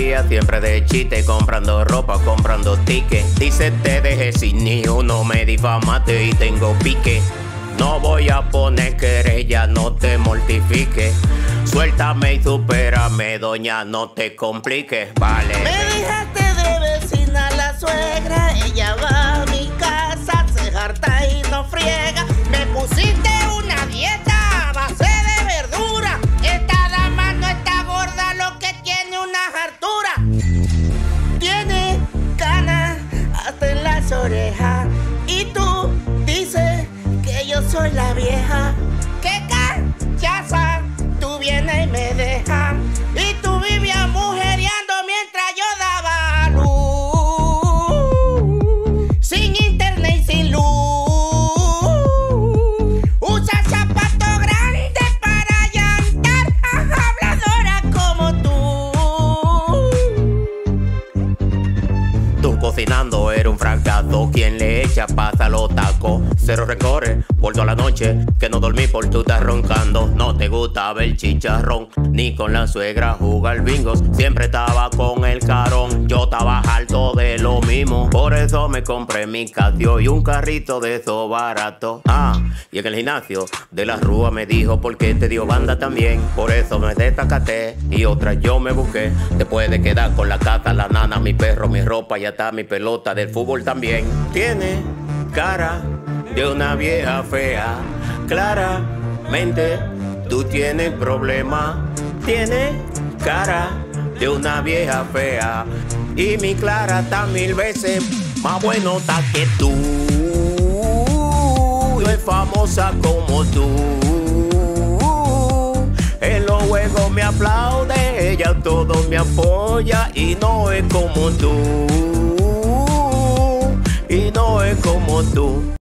Siempre de chiste, comprando ropa, comprando tickets. Dice te dejé sin ni uno, me difamaste y tengo pique. No voy a poner querella, no te mortifiques. Suéltame y supérame, doña, no te compliques, vale. Tiene tú. Cocinando era un fracaso. Quien le echa pasa los tacos. Cero recorre por toda la noche. Que no dormí por tú estás roncando. No te gusta ver chicharrón. Ni con la suegra jugar bingos. Siempre estaba con el carón. Yo estaba harto de lo mismo. Por eso me compré mi Casio y un carrito de esos barato. Ah, y en el gimnasio de la Rúa me dijo por qué te dio banda también. Por eso me destacaté y otra yo me busqué. Después de quedar con la casa, la nana, mi perro, mi ropa y hasta mi pelota del fútbol también. Tiene cara de una vieja fea. Claramente tú tienes problemas. Tiene cara de una vieja fea. Y mi Clara está mil veces más bueno está que tú. No es famosa como tú. En los juegos me aplaude, ella todo me apoya y no es como tú. Y no es como tú.